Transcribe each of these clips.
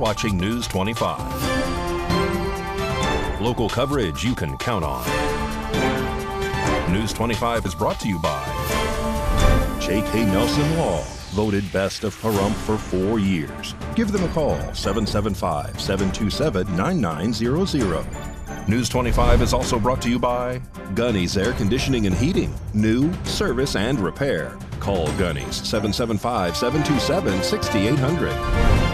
watching News 25. Local coverage you can count on. News 25 is brought to you by J.K. Nelson Law, voted best of Pahrump for four years. Give them a call, 775 727 9900. News 25 is also brought to you by Gunny's Air Conditioning and Heating. New, service, and repair. Call Gunny's 775 727 6800.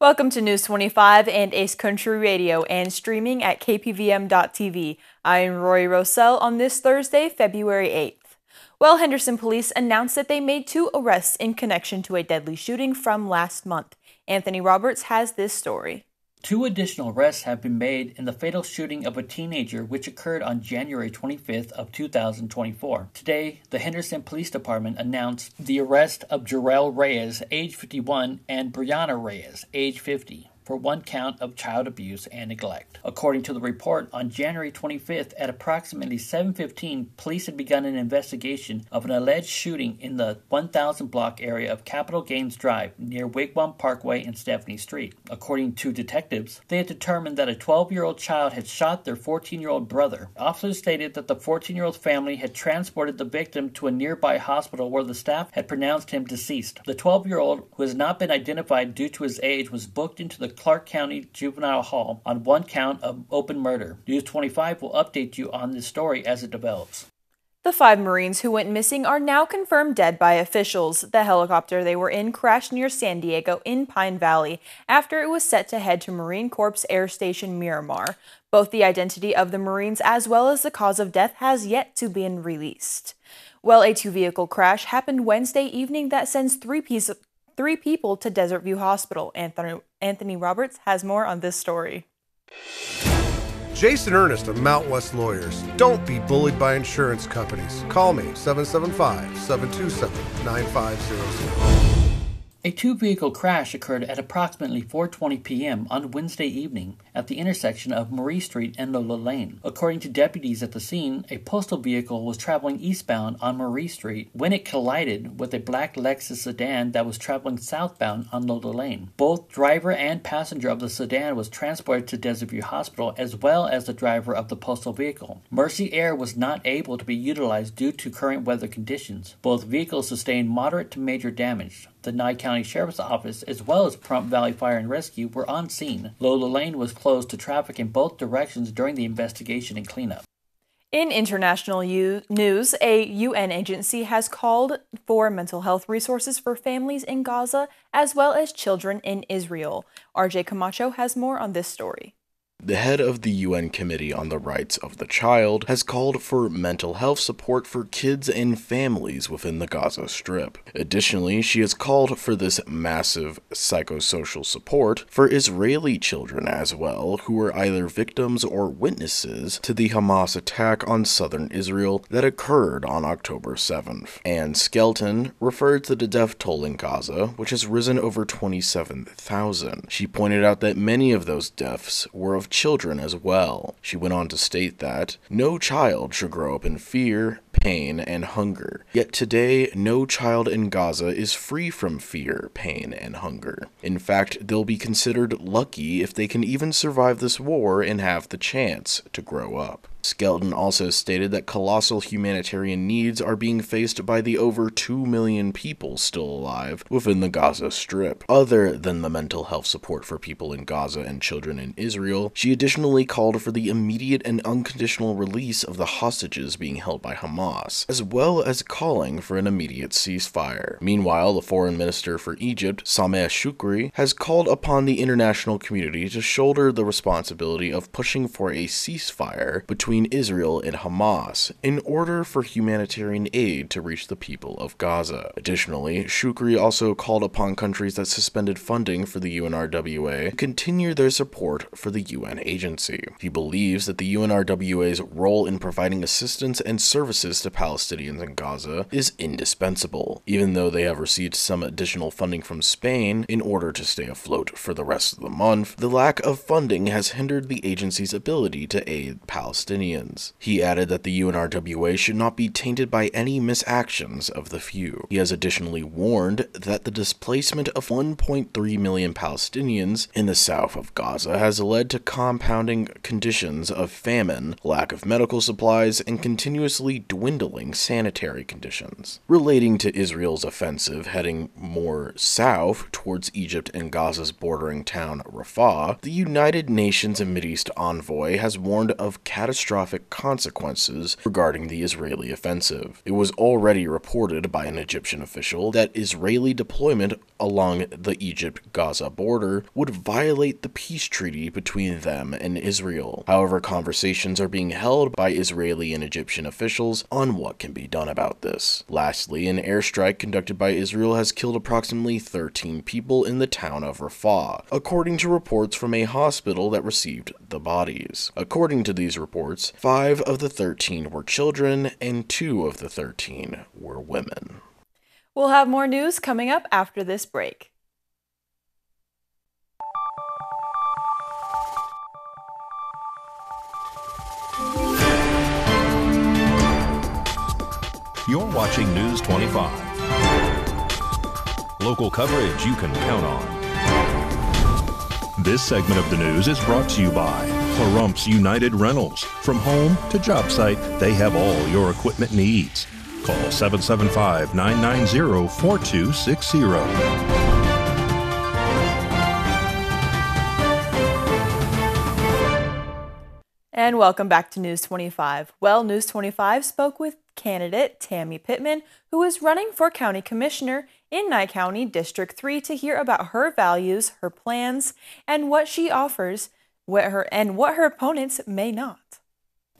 Welcome to News 25 and Ace Country Radio and streaming at kpvm.tv. I am Roy Rowsell on this Thursday, February 8th. Well, Henderson police announced that they made two arrests in connection to a deadly shooting from last month. Anthony Roberts has this story. Two additional arrests have been made in the fatal shooting of a teenager which occurred on January 25th of 2024. Today, the Henderson Police Department announced the arrest of Jarrell Reyes, age 51, and Brianna Reyes, age 50 for one count of child abuse and neglect. According to the report, on January 25th at approximately 7:15, police had begun an investigation of an alleged shooting in the 1000 block area of Capital Games Drive near Wigwam Parkway and Stephanie Street. According to detectives, they had determined that a 12-year-old child had shot their 14-year-old brother. Officers stated that the 14-year-old family had transported the victim to a nearby hospital where the staff had pronounced him deceased. The 12-year-old, who has not been identified due to his age, was booked into the Clark County Juvenile Hall on one count of open murder. News 25 will update you on this story as it develops. The five Marines who went missing are now confirmed dead by officials. The helicopter they were in crashed near San Diego in Pine Valley after it was set to head to Marine Corps Air Station Miramar. Both the identity of the Marines as well as the cause of death has yet to be released. Well, a two vehicle crash happened Wednesday evening that sends three, piece, three people to Desert View Hospital. Anthony, Anthony Roberts has more on this story. Jason Ernest of Mountain West Lawyers. Don't be bullied by insurance companies. Call me 775 727 9500. A two-vehicle crash occurred at approximately 4:20 p.m. on Wednesday evening at the intersection of Marie Street and Lola Lane. According to deputies at the scene, a postal vehicle was traveling eastbound on Marie Street when it collided with a black Lexus sedan that was traveling southbound on Lola Lane. Both driver and passenger of the sedan was transported to Desert View Hospital as well as the driver of the postal vehicle. Mercy Air was not able to be utilized due to current weather conditions. Both vehicles sustained moderate to major damage. The Nye County Sheriff's Office, as well as Pahrump Valley Fire and Rescue, were on scene. Lola Lane was closed to traffic in both directions during the investigation and cleanup. In international u- news, a UN agency has called for mental health resources for families in Gaza as well as children in Israel. RJ Camacho has more on this story. The head of the UN Committee on the Rights of the Child has called for mental health support for kids and families within the Gaza Strip. Additionally, she has called for this massive psychosocial support for Israeli children as well, who were either victims or witnesses to the Hamas attack on southern Israel that occurred on October 7th. Ann Skelton referred to the death toll in Gaza, which has risen over 27,000. She pointed out that many of those deaths were of children as well. She went on to state that no child should grow up in fear, pain, and hunger. Yet today, no child in Gaza is free from fear, pain, and hunger. In fact, they'll be considered lucky if they can even survive this war and have the chance to grow up. Skelton also stated that colossal humanitarian needs are being faced by the over 2 million people still alive within the Gaza Strip. Other than the mental health support for people in Gaza and children in Israel, she additionally called for the immediate and unconditional release of the hostages being held by Hamas, as well as calling for an immediate ceasefire. Meanwhile, the foreign minister for Egypt, Sameh Shoukry, has called upon the international community to shoulder the responsibility of pushing for a ceasefire between between Israel and Hamas in order for humanitarian aid to reach the people of Gaza. Additionally, Shoukry also called upon countries that suspended funding for the UNRWA to continue their support for the UN agency. He believes that the UNRWA's role in providing assistance and services to Palestinians in Gaza is indispensable, even though they have received some additional funding from Spain in order to stay afloat for the rest of the month. The lack of funding has hindered the agency's ability to aid Palestinians He added that the UNRWA should not be tainted by any misactions of the few. He has additionally warned that the displacement of 1.3 million Palestinians in the south of Gaza has led to compounding conditions of famine, lack of medical supplies, and continuously dwindling sanitary conditions. Relating to Israel's offensive heading more south towards Egypt and Gaza's bordering town Rafah, the United Nations and Mideast envoy has warned of catastrophic consequences regarding the Israeli offensive. It was already reported by an Egyptian official that Israeli deployment along the Egypt Gaza border would violate the peace treaty between them and Israel. However, conversations are being held by Israeli and Egyptian officials on what can be done about this. Lastly, an airstrike conducted by Israel has killed approximately 13 people in the town of Rafah, according to reports from a hospital that received the bodies. According to these reports, 5 of the 13 were children and 2 of the 13 were women. We'll have more news coming up after this break. You're watching News 25. Local coverage you can count on. This segment of the news is brought to you by Pahrumps United Rentals. From home to job site, they have all your equipment needs. Call 775 990 4260. And welcome back to News 25. Well, News 25 spoke with candidate Tammy Pittman, who is running for county commissioner in Nye County District 3 to hear about her values, her plans, and what she offers, what her and what her opponents may not.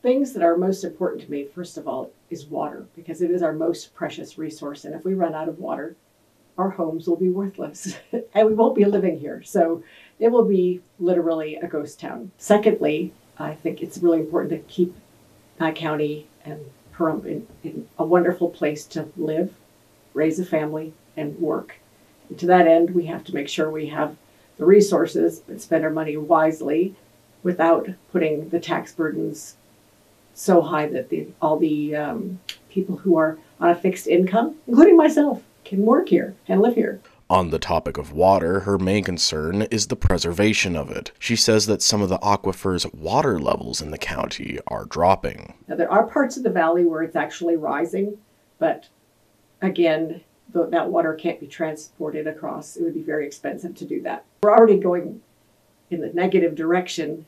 Things that are most important to me, first of all, is water, because it is our most precious resource. And if we run out of water, our homes will be worthless and we won't be living here. So it will be literally a ghost town. Secondly, I think it's really important to keep my County and Pahrump in, in a wonderful place to live, raise a family, and work. And to that end, we have to make sure we have the resources but spend our money wisely without putting the tax burdens so high that the, all the um, people who are on a fixed income, including myself, can work here and live here. On the topic of water, her main concern is the preservation of it. She says that some of the aquifer's water levels in the county are dropping. Now, there are parts of the valley where it's actually rising, but again, the, that water can't be transported across. It would be very expensive to do that. We're already going in the negative direction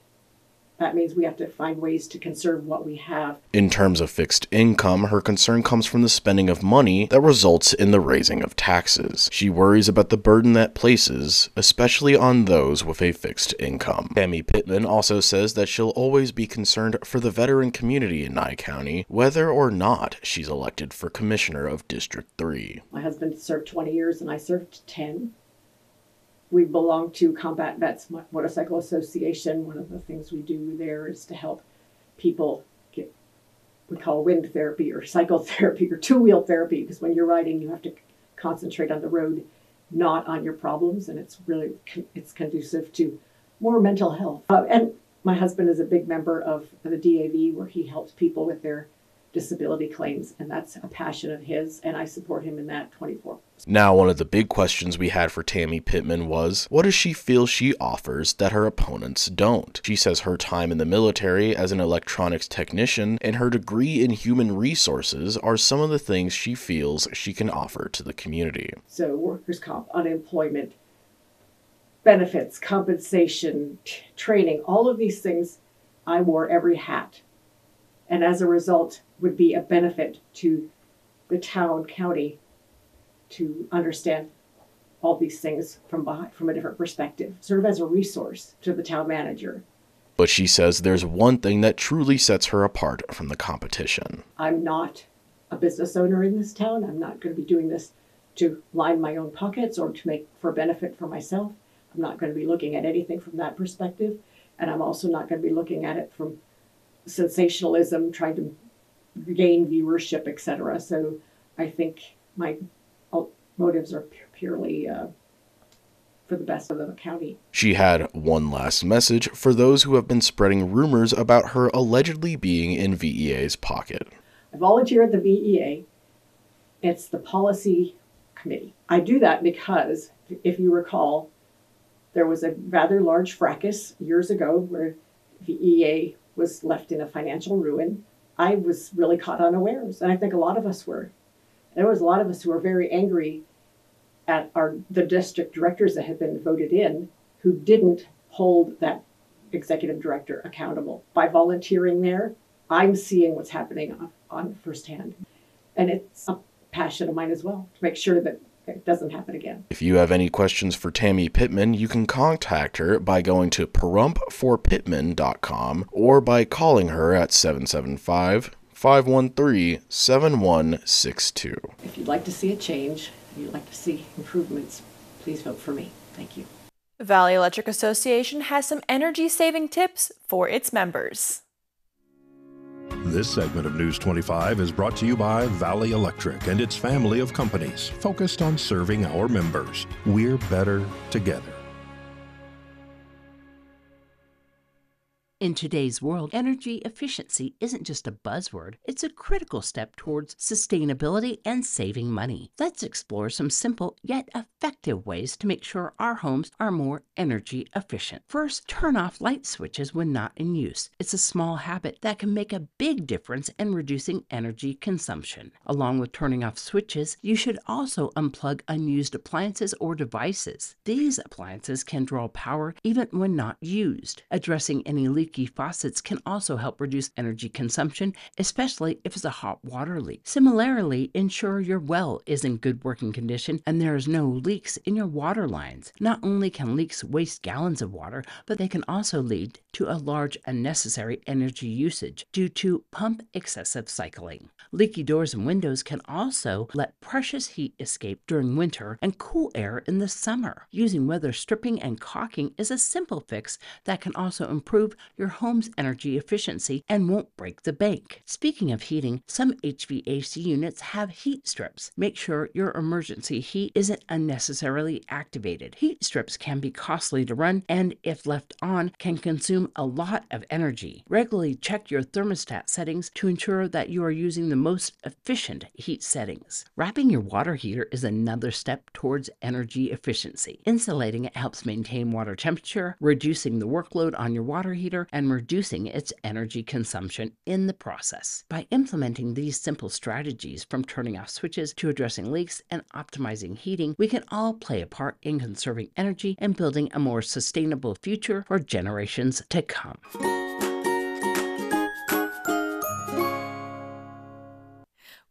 that means we have to find ways to conserve what we have. In terms of fixed income, her concern comes from the spending of money that results in the raising of taxes. She worries about the burden that places, especially on those with a fixed income. Tammy Pittman also says that she'll always be concerned for the veteran community in Nye County, whether or not she's elected for commissioner of District 3. My husband served 20 years and I served 10 we belong to Combat Vets Motorcycle Association. One of the things we do there is to help people get we call wind therapy or cycle therapy or two wheel therapy because when you're riding, you have to concentrate on the road, not on your problems, and it's really it's conducive to more mental health. Uh, and my husband is a big member of the DAV where he helps people with their disability claims, and that's a passion of his, and I support him in that 24. Now, one of the big questions we had for Tammy Pittman was what does she feel she offers that her opponents don't? She says her time in the military as an electronics technician and her degree in human resources are some of the things she feels she can offer to the community. So, workers' comp, unemployment, benefits, compensation, t- training, all of these things, I wore every hat. And as a result, would be a benefit to the town, county, to understand all these things from behind, from a different perspective, sort of as a resource to the town manager. But she says there's one thing that truly sets her apart from the competition. I'm not a business owner in this town. I'm not going to be doing this to line my own pockets or to make for benefit for myself. I'm not going to be looking at anything from that perspective. And I'm also not going to be looking at it from sensationalism, trying to gain viewership, etc. So I think my motives are purely uh, for the best of the county. She had one last message for those who have been spreading rumors about her allegedly being in VEA's pocket. I volunteer at the VEA. It's the policy committee. I do that because, if you recall, there was a rather large fracas years ago where VEA was left in a financial ruin. I was really caught unawares, and I think a lot of us were. There was a lot of us who were very angry at our the district directors that had been voted in who didn't hold that executive director accountable. By volunteering there, I'm seeing what's happening on, on firsthand. And it's a passion of mine as well to make sure that it doesn't happen again. If you have any questions for Tammy Pittman, you can contact her by going to pahrumpforpittman.com or by calling her at 775 513 7162. If you'd like to see a change, if you'd like to see improvements, please vote for me. Thank you. Valley Electric Association has some energy saving tips for its members. This segment of News 25 is brought to you by Valley Electric and its family of companies focused on serving our members. We're better together. In today's world, energy efficiency isn't just a buzzword, it's a critical step towards sustainability and saving money. Let's explore some simple yet effective ways to make sure our homes are more energy efficient. First, turn off light switches when not in use. It's a small habit that can make a big difference in reducing energy consumption. Along with turning off switches, you should also unplug unused appliances or devices. These appliances can draw power even when not used. Addressing any leaks leaky faucets can also help reduce energy consumption, especially if it's a hot water leak. Similarly, ensure your well is in good working condition and there is no leaks in your water lines. Not only can leaks waste gallons of water, but they can also lead to a large unnecessary energy usage due to pump excessive cycling. Leaky doors and windows can also let precious heat escape during winter and cool air in the summer. Using weather stripping and caulking is a simple fix that can also improve your home's energy efficiency and won't break the bank. Speaking of heating, some HVAC units have heat strips. Make sure your emergency heat isn't unnecessarily activated. Heat strips can be costly to run and, if left on, can consume a lot of energy. Regularly check your thermostat settings to ensure that you are using the most efficient heat settings. Wrapping your water heater is another step towards energy efficiency. Insulating it helps maintain water temperature, reducing the workload on your water heater, and reducing its energy consumption in the process. By implementing these simple strategies, from turning off switches to addressing leaks and optimizing heating, we can all play a part in conserving energy and building a more sustainable future for generations to come.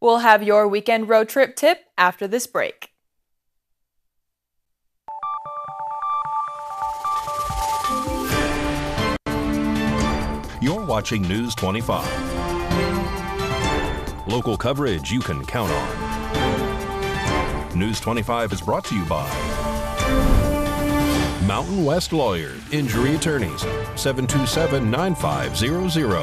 We'll have your weekend road trip tip after this break. Watching News 25. Local coverage you can count on. News 25 is brought to you by Mountain West Lawyer, Injury Attorneys, 727 9500.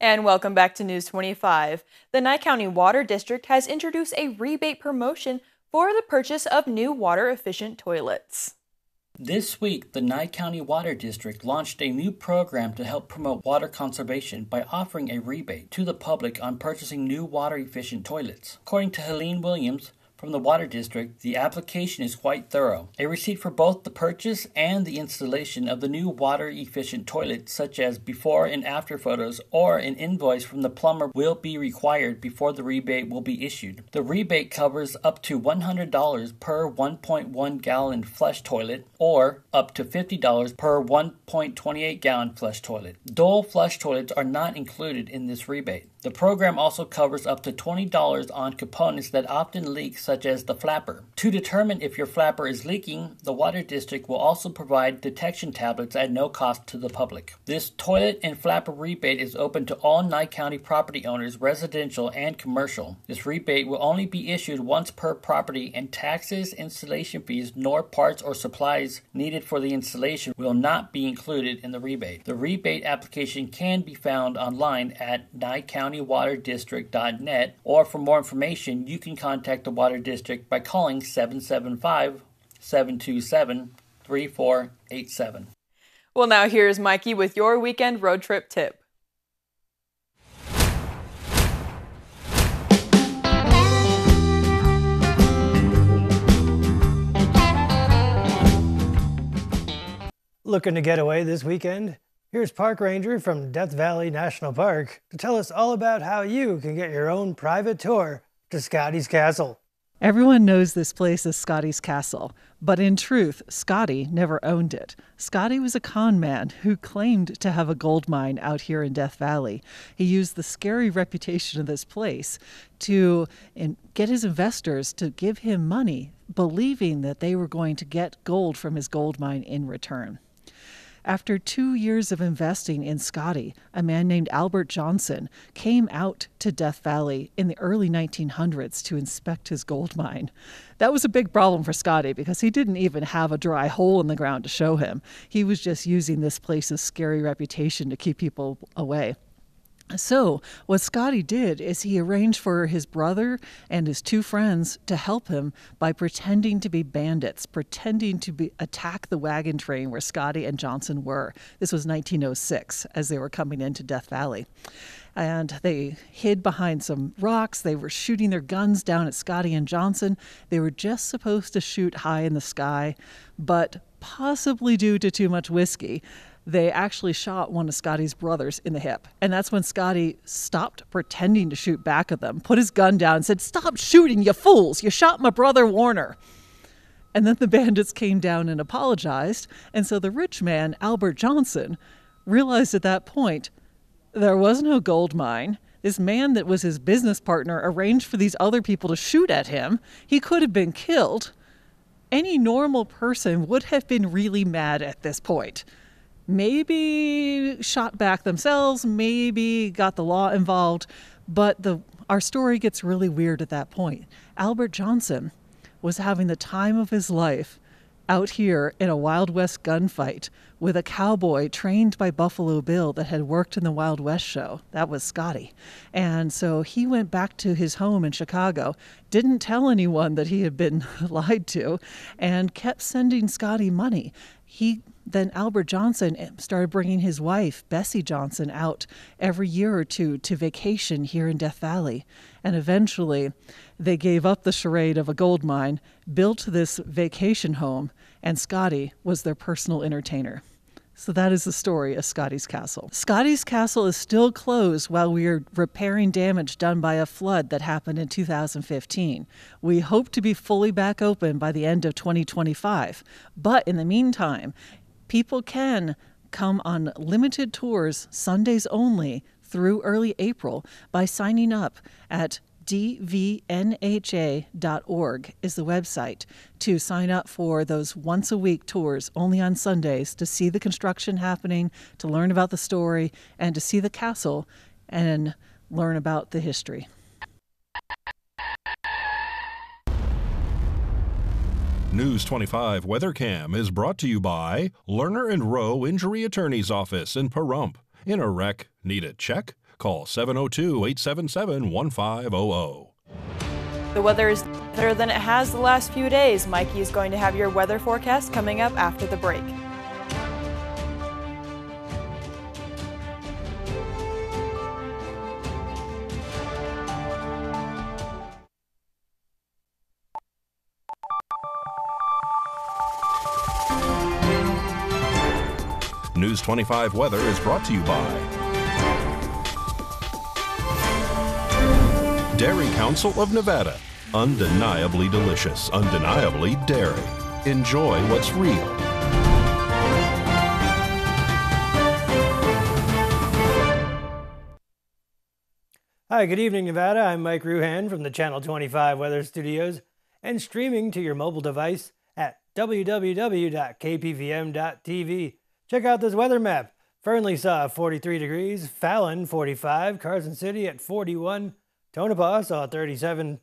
And welcome back to News 25. The Nye County Water District has introduced a rebate promotion for the purchase of new water efficient toilets. This week, the Nye County Water District launched a new program to help promote water conservation by offering a rebate to the public on purchasing new water efficient toilets. According to Helene Williams, from the Water District, the application is quite thorough. A receipt for both the purchase and the installation of the new water efficient toilet, such as before and after photos, or an invoice from the plumber will be required before the rebate will be issued. The rebate covers up to $100 per 1.1 gallon flush toilet or up to $50 per 1.28 gallon flush toilet. dual flush toilets are not included in this rebate. The program also covers up to $20 on components that often leak, such as the flapper. To determine if your flapper is leaking, the Water District will also provide detection tablets at no cost to the public. This toilet and flapper rebate is open to all Nye County property owners, residential and commercial. This rebate will only be issued once per property, and taxes, installation fees, nor parts or supplies needed for the installation will not be included in the rebate. The rebate application can be found online at NyeCountyWaterDistrict.net, or for more information, you can contact the Water District by calling 775 727 3487. Well, now here's Mikey with your weekend road trip tip. Looking to get away this weekend? Here's Park Ranger from Death Valley National Park to tell us all about how you can get your own private tour to Scotty's Castle. Everyone knows this place as Scotty's Castle, but in truth, Scotty never owned it. Scotty was a con man who claimed to have a gold mine out here in Death Valley. He used the scary reputation of this place to get his investors to give him money, believing that they were going to get gold from his gold mine in return. After two years of investing in Scotty, a man named Albert Johnson came out to Death Valley in the early 1900s to inspect his gold mine. That was a big problem for Scotty because he didn't even have a dry hole in the ground to show him. He was just using this place's scary reputation to keep people away. So, what Scotty did is he arranged for his brother and his two friends to help him by pretending to be bandits, pretending to be, attack the wagon train where Scotty and Johnson were. This was 1906 as they were coming into Death Valley. And they hid behind some rocks. They were shooting their guns down at Scotty and Johnson. They were just supposed to shoot high in the sky, but possibly due to too much whiskey, they actually shot one of Scotty's brothers in the hip. And that's when Scotty stopped pretending to shoot back at them, put his gun down, and said, Stop shooting, you fools! You shot my brother Warner. And then the bandits came down and apologized. And so the rich man, Albert Johnson, realized at that point there was no gold mine. This man that was his business partner arranged for these other people to shoot at him. He could have been killed. Any normal person would have been really mad at this point maybe shot back themselves, maybe got the law involved, but the our story gets really weird at that point. Albert Johnson was having the time of his life out here in a Wild West gunfight with a cowboy trained by Buffalo Bill that had worked in the Wild West show. That was Scotty. And so he went back to his home in Chicago, didn't tell anyone that he had been lied to, and kept sending Scotty money. He then Albert Johnson eh, started bringing his wife, Bessie Johnson, out every year or two to vacation here in Death Valley. And eventually, they gave up the charade of a gold mine, built this vacation home, and Scotty was their personal entertainer. So that is the story of Scotty's Castle. Scotty's Castle is still closed while we are repairing damage done by a flood that happened in 2015. We hope to be fully back open by the end of 2025. But in the meantime, people can come on limited tours, Sundays only, through early April by signing up at dvnha.org is the website to sign up for those once a week tours only on Sundays to see the construction happening, to learn about the story, and to see the castle and learn about the history. News 25 WeatherCam is brought to you by Lerner and Rowe Injury Attorney's Office in Pahrump. In a wreck, need a check? Call 702 877 1500. The weather is better than it has the last few days. Mikey is going to have your weather forecast coming up after the break. News 25 Weather is brought to you by Dairy Council of Nevada. Undeniably delicious, undeniably dairy. Enjoy what's real. Hi, good evening, Nevada. I'm Mike Ruhan from the Channel 25 Weather Studios. and streaming to your mobile device at www.kpvm.tv. Check out this weather map. Fernley saw 43 degrees, Fallon 45, Carson City at 41, Tonopah saw 37,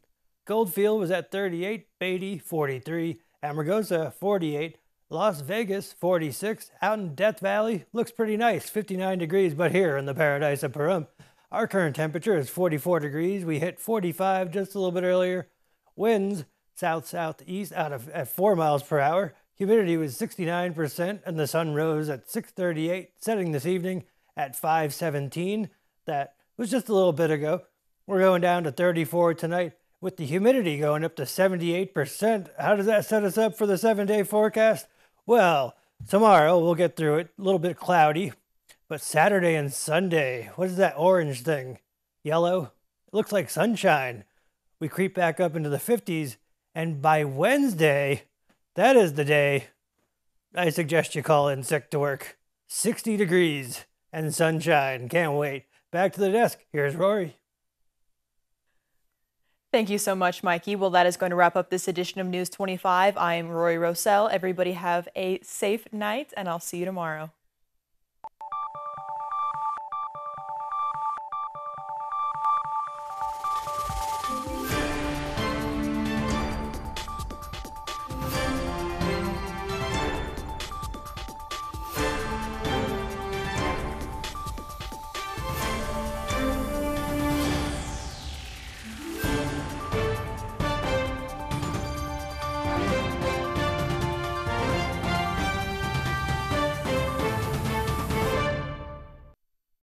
Goldfield was at 38, Beatty 43, Amargosa 48, Las Vegas 46, out in Death Valley looks pretty nice, 59 degrees, but here in the paradise of Pahrump, our current temperature is 44 degrees. We hit 45 just a little bit earlier. Winds south southeast out of at 4 miles per hour. Humidity was 69% and the sun rose at 6:38, setting this evening at 5:17. That was just a little bit ago. We're going down to 34 tonight with the humidity going up to 78%. How does that set us up for the 7-day forecast? Well, tomorrow we'll get through it. A little bit cloudy, but Saturday and Sunday, what is that orange thing? Yellow? It looks like sunshine. We creep back up into the 50s, and by Wednesday, that is the day I suggest you call in sick to work. 60 degrees and sunshine. Can't wait. Back to the desk. Here's Rory. Thank you so much, Mikey. Well, that is going to wrap up this edition of News 25. I am Rory Rowsell. Everybody have a safe night, and I'll see you tomorrow.